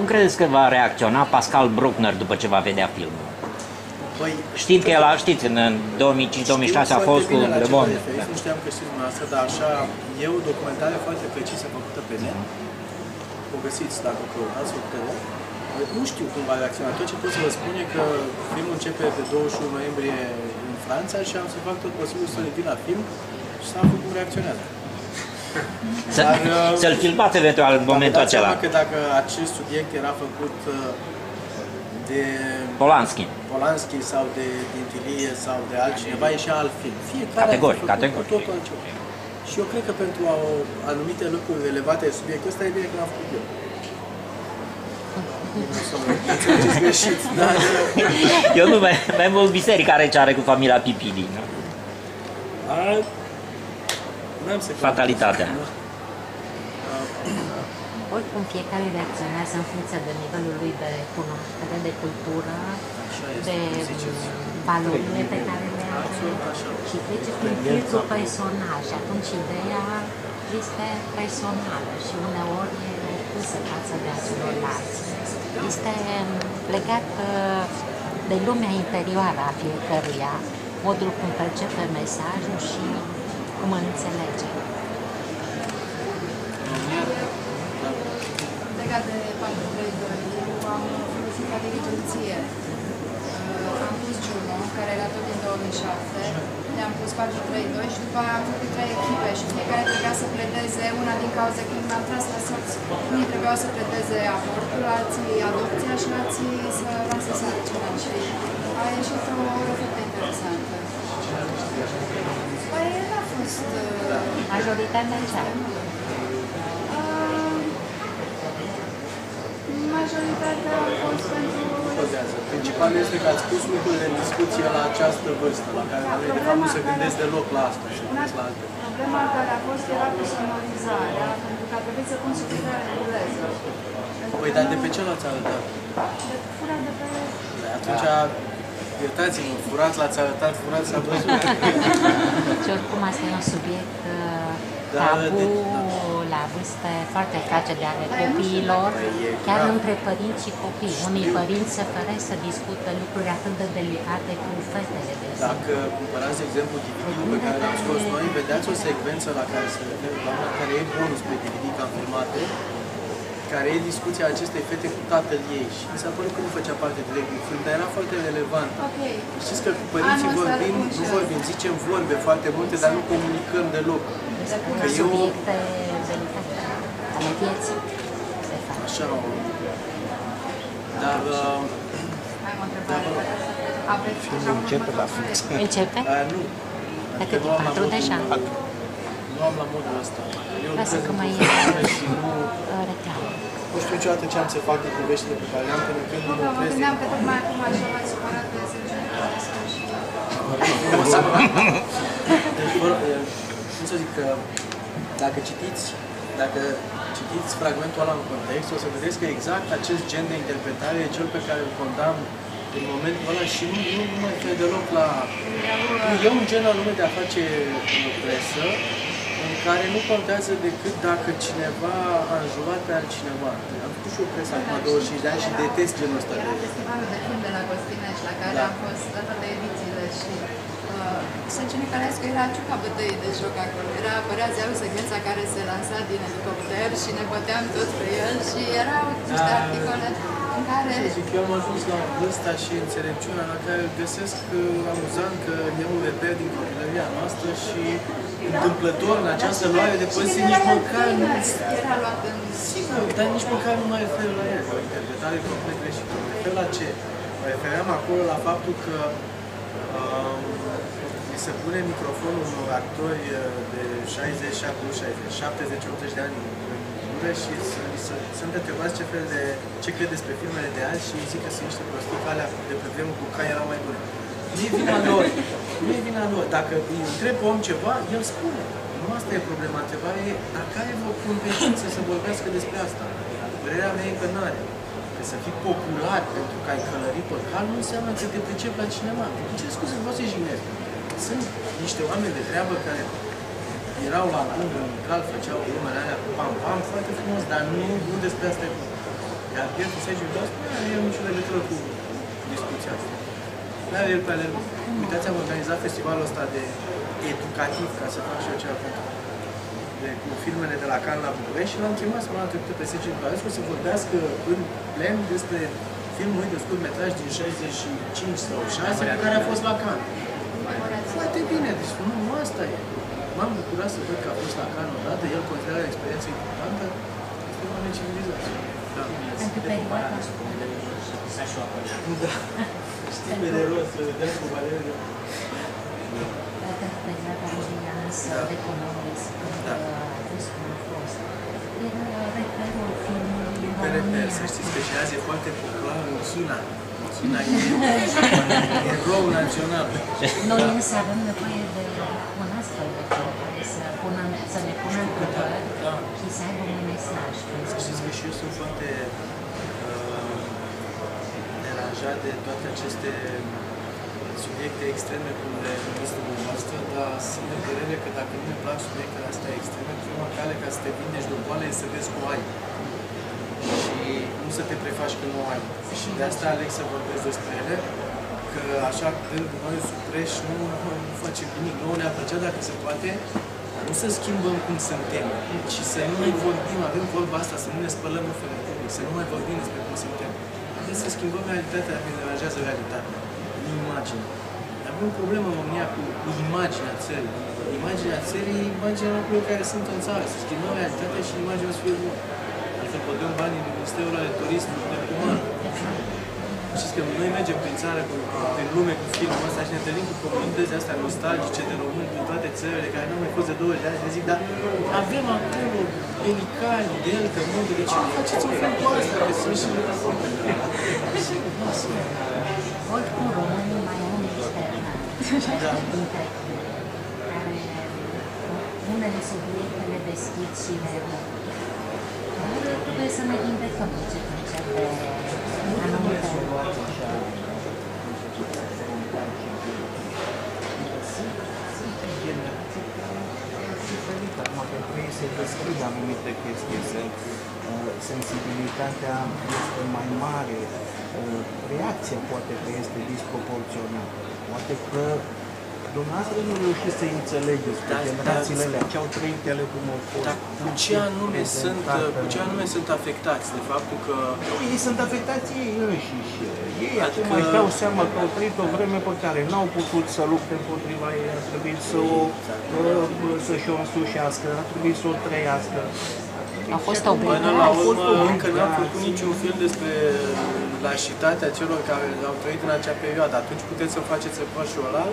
Cum credeți că va reacționa Pascal Bruckner după ce va vedea filmul? Păi, Știind că el a, știți, în 2005-2006 a fost cu Le Bon. Nu știam că știți dumneavoastră, dar așa, e o documentare foarte precisă făcută pe net. O găsiți dacă căutați o tele. Nu știu cum va reacționa. Tot ce pot să vă spun e că filmul începe pe 21 noiembrie în Franța și am să fac tot posibil să le vin la film și să aflu cum reacționează. Să, Dar, uh, să-l filmați eventual în momentul Vă dați seama acela. că dacă acest subiect era făcut uh, de Polanski. Polanski sau de Dintilie sau de altcineva, e și alt film. Fiecare Categoric, a făcut categoric. cu totul altceva. Și eu cred că pentru a, anumite lucruri relevate de subiectul ăsta e bine că l-am făcut eu. Nu să mă înțelegeți greșit, dar uh, Eu nu mai, mai mult biserica are ce are cu familia Pipidi. Nu? a, n-am să Fatalitatea. Oricum, fiecare reacționează în funcție de nivelul lui de cunoaștere, de cultură, Așa este, de ziceți. valorile pe care le are Absolut așa. și trece prin filtrul personal și atunci ideea este personală și uneori e opusă față de a celorlalți. Este legat uh, de lumea interioară a fiecăruia, modul cum percepe mesajul și cum îl înțelege. legat de 432, eu am folosit ca dirigenție. Uh, Am pus Juno, care era tot din 2007, le-am pus 432 și după aia am făcut trei echipe și fiecare trebuia să pledeze, una din cauze când am tras la soț, unii trebuiau să pledeze avortul, alții adopția și alții să lasă sarcina și a ieșit o oră foarte interesantă. Păi n-a fost... Uh, Majoritatea ce are? uh, majoritatea a fost pentru contează. Principalul este că ați pus lucrurile în discuție la această vârstă, la care oamenii de fapt nu se gândesc deloc la asta, se gândesc la alte. Problema care a fost era cu sonorizarea, pentru că a trebuit să pun subtitrare în engleză. Păi, dar de pe ce l-ați arătat? De fura de pe... Păi Atunci, iertați-mă, furat l-ați arătat, furat s-a văzut. Și oricum asta e un subiect uh, Da, tabu de- la vârste foarte fragede ale copiilor, Păi, e chiar grav. între părinți și copii. Unii părinți se feresc să discută lucruri atât de delicate cu fetele, de exemplu. Dacă cumpărați, de exemplu, DVD-ul pe care l-am scos noi, vedeați o secvență la care se referă doamna, care e bonus pe DVD că am filmat care e discuția acestei fete cu tatăl ei și mi s-a părut că nu făcea parte direct din film, dar era foarte relevant. Ok. Știți că cu părinții Anul ăsta vorbim, nu funcționează. vorbim, zicem vorbe foarte multe, dar nu comunicăm deloc. Sunt Că eu, subiecte delicate ale vieții, de fapt. așa, dar uh, Mai am o întrebare. Aveți deja un începe la următor fix. proiect? Începe? uh, nu. De Că câte nu am la patru modul- deja? Nu am la modul ăsta. Eu Lasă lucrez că într-o mai firmă e și nu, uh, reclamă. nu știu niciodată ce am să fac cu poveștile pe care le-am până când Nu, nu că mă opresc gândeam că din- tocmai acum așa m-ați supărat de Sergiu Niculescu și... Deci, vă, cum să zic că dacă citiți, dacă citiți fragmentul ăla în context, o să vedeți că exact acest gen de interpretare e cel pe care îl condamn în momentul ăla și nu, nu, nu mă refer deloc la... E un gen anume de a face uh, presă în care nu contează decât dacă cineva a înjurat pe altcineva. Am făcut și o presă acum 25 de ani și detest genul ăsta de... Era festivalul de film de la Gostinești, la care Da. am fost la toate edițiile și uh, Sergiu Niculescu era ciuca bătăii de joc acolo. Era, părea zeul secvența care se lansa din elicopter și ne băteam tot pe el și erau niște Da. articole în care... Ce zic, eu am ajuns la vârsta și înțelepciunea la care găsesc uh, amuzant că e un reper din copilăria noastră și întâmplător în această luare de poziție nici măcar nu... Era luat în... Sigur, dar nici măcar nu mă refer la el, o interpretare complet greșită. Mă refer la ce? Mă refeream acolo la faptul că um, îi se pune microfonul unor actori uh, de 60, 70, 60, 70, 80 de ani în gură și să, să, sunt întrebați ce fel de, ce cred despre filmele de azi și îi zic că sunt niște prostii că alea de pe vremuri cu care erau mai bune. Nu e vina lor. Nu e vina lor. Dacă îi întreb om ceva, el spune. Nu asta e problema. Întrebarea e, dar care vă competențe să vorbească despre asta? Părerea mea e că n-are. Că să fii popular pentru că ai călărit pe cal nu înseamnă că te pricepi la cineva. Îmi cer scuze, vreau să-i jignesc. Sunt niște oameni de treabă care erau la gând în cal, făceau glumele alea cu pam-pam, foarte frumos, dar nu, nu despre asta e vorba. Iar Pietru Sergiu Vidas nu are el nicio legătură cu discuția asta. Nu are el pe ale lui. Uitați, am organizat festivalul ăsta de educativ, ca să fac și eu ceva pentru de, cu filmele de la Cannes la București și l-am chemat săptămâna trecută pe Sergiu Vidarescu să vorbească în plen despre filmul lui de scurt metraj din 65 sau 6 care a fost la Cannes. Foarte bine, deci nu, nu asta e. M-am bucurat să văd că a fost la Cannes odată, el consideră experiența importantă, este un oameni civilizați. Da. Pentru perioada Da. Știi pe de rost, să vedem cu Valeria. pentru perioada lui însă de comunism, când Da. a fost cum a fost. Era reperul filmului în Pe reper, România. să știți că și azi e foarte popular în China. China e erou național. Noi însă avem nevoie de un astfel de film care să, pună, să ne pună întrebări Da. și să aibă un mesaj. Să știți că și eu sunt foarte uh, deranjat de toate aceste subiecte extreme, cum le numiți dumneavoastră, dar sunt de părere că dacă nu ne plac subiectele astea extreme, prima cale ca să te vindești de o boală e să vezi că o ai. Și nu să te prefaci că nu o ai. Și de asta aleg să vorbesc despre ele, că așa când noi supreși nu, nu facem nimic. Nu ne-ar plăcea dacă se poate nu să schimbăm cum suntem, ci să nu mai vorbim, avem vorba asta, să nu ne spălăm în felul public, să nu mai vorbim despre cum suntem. Trebuie să schimbăm realitatea, dacă ne deranjează realitatea, imagine. Avem problemă în România cu imaginea țării. Imaginea țării, imaginea lucrurilor care sunt în țară. Să schimbăm realitatea și imaginea să fie bună. Altfel dăm banii din Ministerul de Turism de Cuman. Știți că noi mergem prin țară, cu, prin lume cu filmul ăsta și ne întâlnim cu comunități astea nostalgice de români din toate țările care nu au mai fost de 20 de ani și ne zic, dar avem acolo pelicani, delta, munte, de ce nu faceți un film cu asta? Că sunt și... Oricum românii mai au un externat Da. din trecut, care unele subiecte le deschid și le Dar trebuie să ne vindecăm încet încet de anumite Acum, pentru ei se deschid anumite chestii, se, uh, sensibilitatea este mai mare, uh, reacția poate că este disproporționată. Poate că dumneavoastră nu reușiți să înțelegeți pe Da, generațiile da. alea ce au trăit ele cum au fost. Dar cu ce anume sunt, prezentate. cu ce anume sunt afectați de faptul că Nu, ei sunt afectați ei înșiși. Ei Adică- acum își dau seama că au trăit o vreme pe care n-au putut să lupte împotriva ei, a trebuit să o, uh, să-și o însușească, a trebuit să o trăiască. Au fost Și acum, Până obligați. la au fost urmă, încă n-am obligați. făcut niciun film despre lașitatea celor care au trăit în acea perioadă. Atunci puteți să faceți rășul ăla.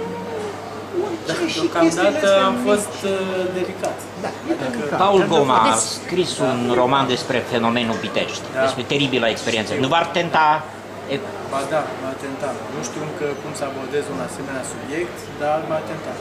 Dar Și chestiile deocamdată astea am mici. fost uh, delicat. Da, e delicat. Paul Dar, de Goma a fapt, scris un roman despre fenomenul Pitești, Da. despre teribila experiență. Nu v-ar tenta e, Ba da, m-a tentat. Nu știu încă cum să abordez un asemenea subiect, dar m-a tentat.